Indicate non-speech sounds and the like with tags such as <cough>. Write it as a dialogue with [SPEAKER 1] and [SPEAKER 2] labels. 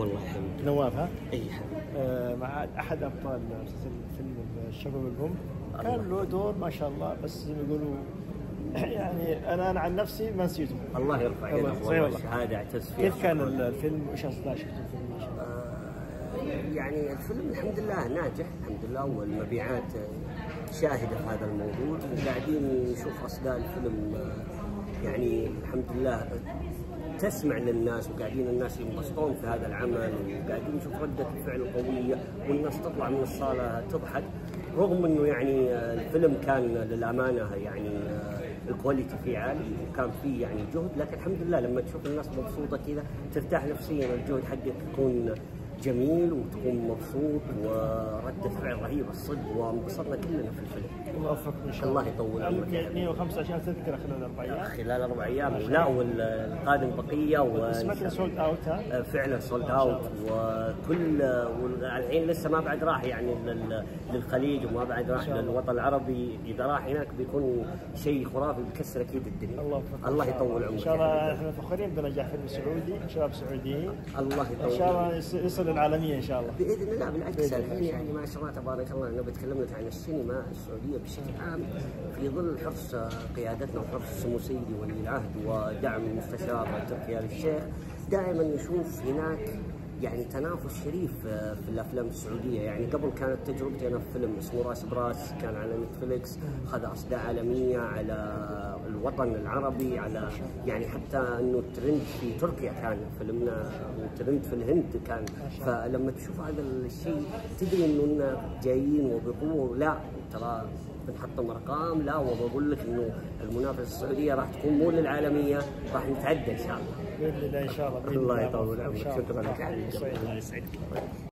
[SPEAKER 1] والله حمد
[SPEAKER 2] نواف ها؟
[SPEAKER 1] أي حمد
[SPEAKER 2] آه، مع أحد أبطال فيلم الشباب البوم كان له دور ما شاء الله بس زي ما يقولوا <clears throat> يعني أنا أنا عن نفسي ما نسيته.
[SPEAKER 1] الله يرفع يدك والله. الشهادة اعتز فيها.
[SPEAKER 2] كيف كان ال- الفيلم؟ وايش أصداء شفت الفيلم؟ إن شاء الله؟
[SPEAKER 1] آه، يعني الفيلم الحمد لله ناجح الحمد لله والمبيعات شاهدة في هذا الموضوع. وقاعدين نشوف أصداء الفيلم آه، يعني الحمد لله تسمع للناس وقاعدين الناس ينبسطون في هذا العمل وقاعدين نشوف ردة الفعل القوية والناس تطلع من الصالة تضحك رغم إنه يعني الفيلم كان للأمانة يعني الكواليتي فيه عالي وكان فيه يعني جهد لكن الحمد لله لما تشوف الناس مبسوطة كذا ترتاح نفسيا الجهد حقك يكون جميل وتكون مبسوط وردة فعل رهيبة الصدق وانبسطنا كلنا في الفيلم.
[SPEAKER 2] الله يوفقكم إن شاء
[SPEAKER 1] الله.
[SPEAKER 2] الله
[SPEAKER 1] يطول عمرك. يا حبيبي.
[SPEAKER 2] 125 تذكره خلال أربع أيام.
[SPEAKER 1] خلال أربع أيام. لا والقادم بقية و
[SPEAKER 2] سمعت sold out ها؟
[SPEAKER 1] فعلا sold out وكل والحين لسه ما بعد راح يعني لل- للخليج وما بعد راح
[SPEAKER 2] شاء.
[SPEAKER 1] للوطن العربي. إذا راح هناك بيكون شيء خرافي بيكسر أكيد الدنيا.
[SPEAKER 2] الله
[SPEAKER 1] الله
[SPEAKER 2] شاء
[SPEAKER 1] يطول
[SPEAKER 2] إن
[SPEAKER 1] عمرك.
[SPEAKER 2] شاء
[SPEAKER 1] يا
[SPEAKER 2] الله. إحنا فخورين بنجاح فيلم سعودي. شباب سعوديين
[SPEAKER 1] الله
[SPEAKER 2] ان
[SPEAKER 1] يطول
[SPEAKER 2] شاء الله يص- يصل للعالميه إن شاء الله
[SPEAKER 1] بإذن الله بالعكس. الحين يعني ما شاء الله تبارك الله أنا بتكلمت عن السينما السعودية بشكل عام في ظل حرص قيادتنا وحرص سمو سيدي ولي العهد ودعم المستشار تركي آل الشيخ دائما نشوف هناك يعني تنافس شريف آه، في الأفلام السعودية. يعني قبل كانت تجربتي أنا في فيلم اسمه راس براس كان على نتفليكس خذ أصداء عالمية على الوطن العربي على يعني حتى إنه ترند في تركيا كان فيلمنا وترند في الهند كان. فلما تشوف هذا الشيء تدري إنه جايين وبقوه لا ترى بنحطم ارقام لا وبقول لك إنه المنافسة السعودية راح تكون مو للعالمية راح نتعدى إن شاء الله.
[SPEAKER 2] بإذن الله إن شاء الله
[SPEAKER 1] الله يطول عمرك. شكرا لك. الله يسعدك.